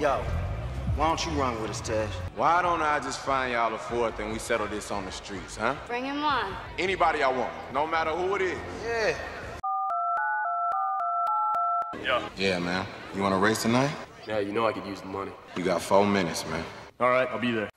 Yo, why don't you run with us, Tej? Why don't I just find y'all a fourth and we settle this on the streets, huh? Bring him on. Anybody I want, no matter who it is. Yeah. Yeah. Yeah, man. You want to race tonight? Yeah, you know I could use the money. You got four minutes, man. All right, I'll be there.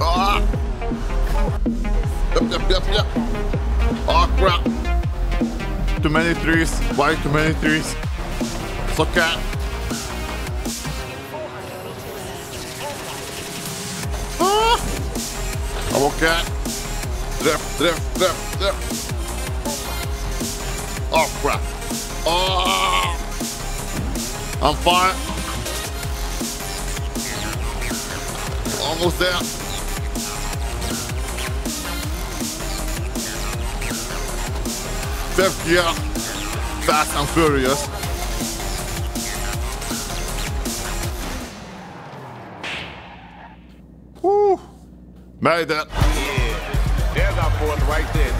Ah! Yep, yep, yep, yep. Oh, crap. Too many trees. Why too many trees? It's okay. Okay. Drift, drift, drift, drift. Oh, crap. Oh! I'm fine. Almost there. Fifth gear. Fast and Furious. Whew. Made it. Yeah. There's our fourth right there.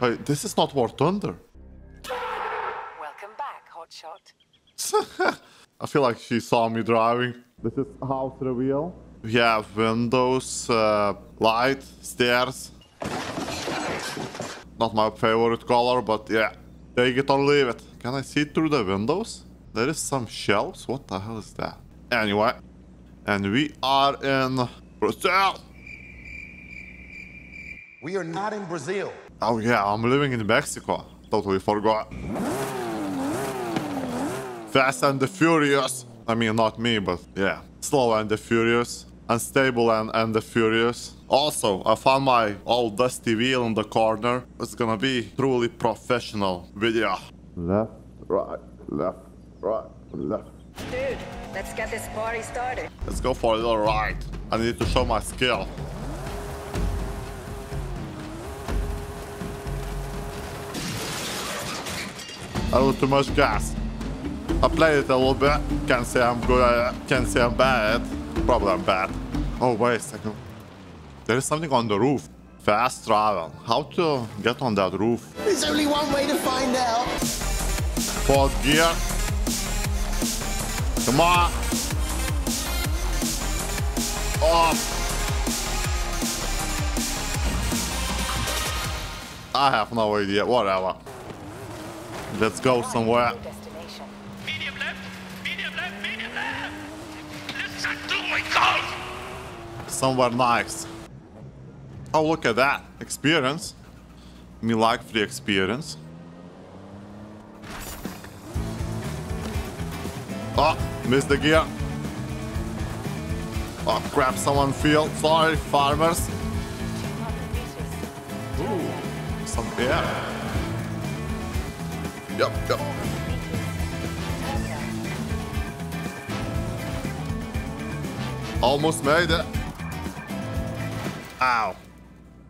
Hey, this is not War Thunder. Welcome back, Hotshot. I feel like she saw me driving. This is house reveal. We have windows, uh, light, stairs. Not my favorite color, but yeah, take it or leave it. Can I see through the windows? There is some shelves. What the hell is that? Anyway, and we are in Brazil. We are not in Brazil. Oh yeah, I'm living in Mexico. Totally forgot. Fast and the Furious. I mean, not me, but yeah. Slow and the Furious. Unstable and, and the Furious. Also, I found my old dusty wheel in the corner. It's gonna be truly professional video. Left, right, left, right, left. Dude, let's get this party started. Let's go for a little ride. I need to show my skill. A little too much gas. I played it a little bit. Can't say I'm good at it. Can't say I'm bad. Probably I'm bad. Oh, wait a second. There is something on the roof. Fast travel. How to get on that roof? There's only one way to find out. Fourth gear. Come on. Oh. I have no idea. Whatever. Let's go somewhere. Medium left, medium left, medium left. Listen to my call. Somewhere nice. Oh, look at that. Experience. Me like free experience. Oh, missed the gear. Oh, crap, someone feel. Sorry, farmers. Ooh, some. Yep, yep. Almost made it. Ow.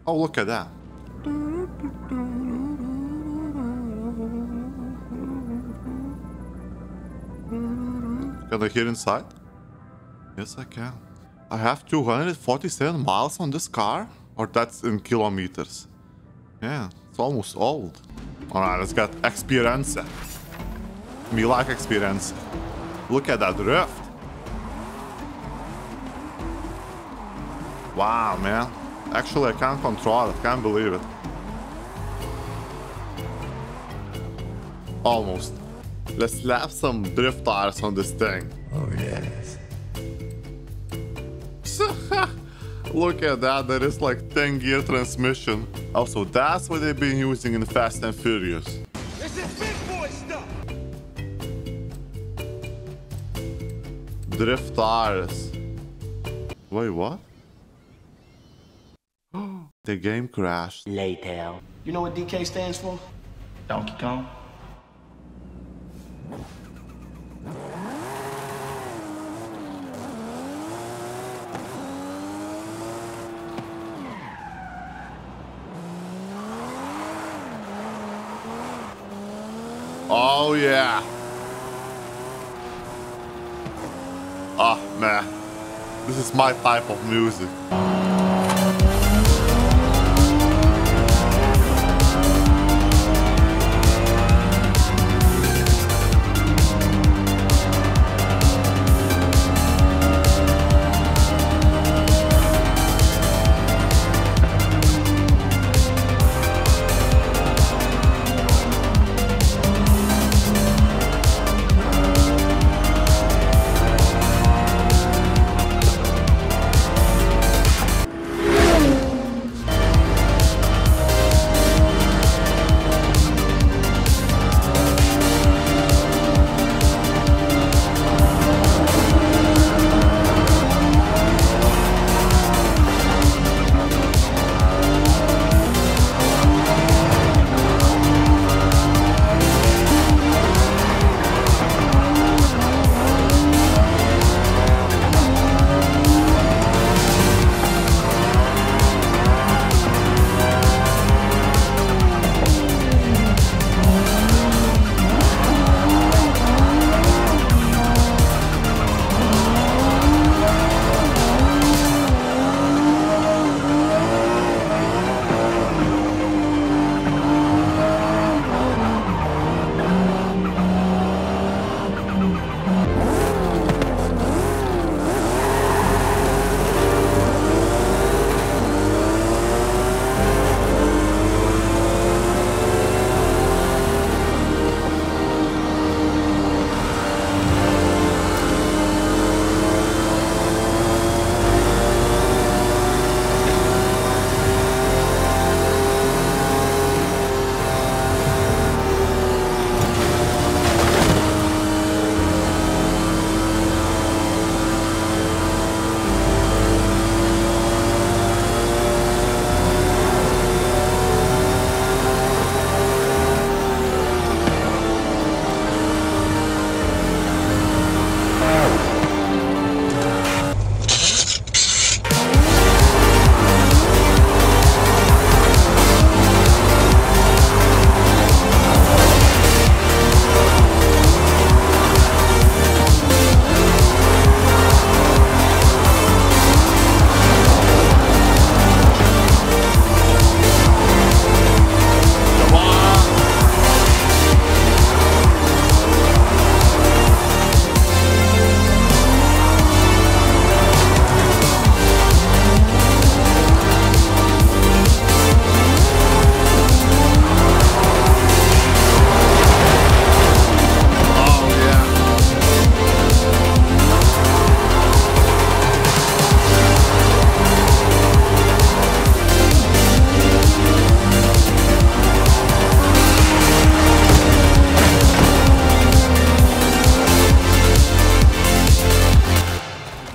Oh, look at that. Can I hear inside? Yes, I can. I have 247 miles on this car? Or that's in kilometers? Yeah, it's almost old. Alright, let's get experience. Me like experience. Look at that drift. Wow, man. Actually, I can't control it. Can't believe it. Almost. Let's slap some drift tires on this thing. Oh, yes. Look at that. There is like 10 gear transmission. Also, that's what they've been using in Fast and Furious. This is big boy stuff. Drift tires. Wait, what? the game crashed. Later. You know what DK stands for? Donkey Kong. Oh yeah. Oh man. This is my type of music.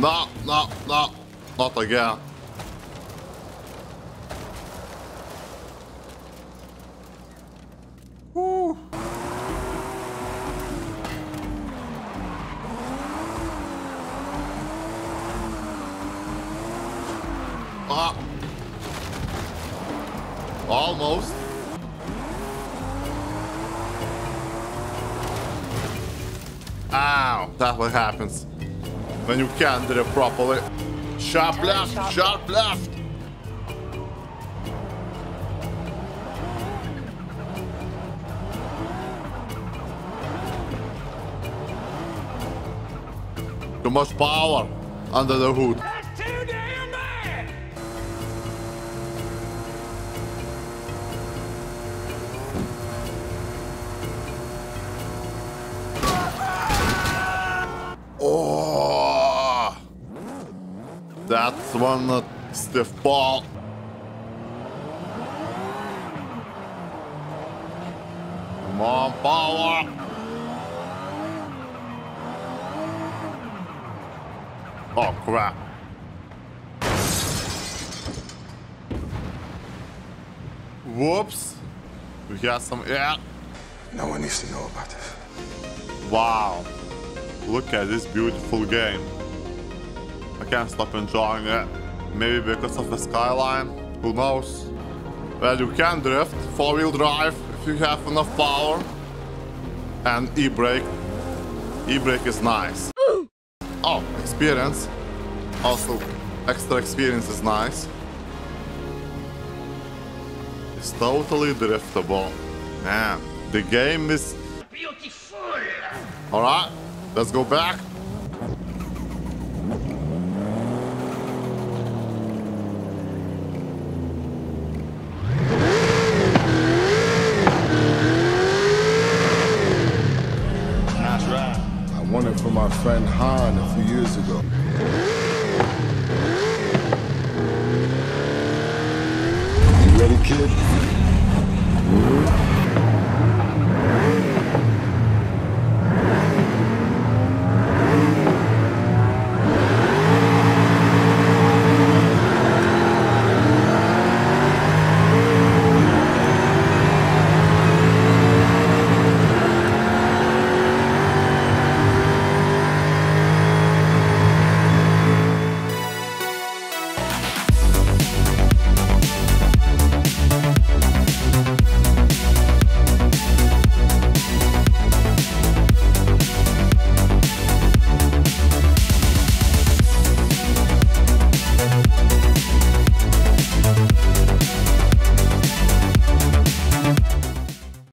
Out again. Woo. Ah. Almost. Ow. That's what happens when you can't do it properly. Sharp left, sharp left. Too much power under the hood. That's one uh, stiff ball. Come on, power. Oh crap. Whoops. We got some air. No one needs to know about this. Wow. Look at this beautiful game. I can't stop enjoying it. Maybe because of the skyline. Who knows? Well, you can drift, four-wheel drive, if you have enough power. And e-brake. E-brake is nice. Oh, experience. Also, extra experience is nice. It's totally driftable. Man, the game is Beautiful! all right, let's go back. Friend Han a few years ago.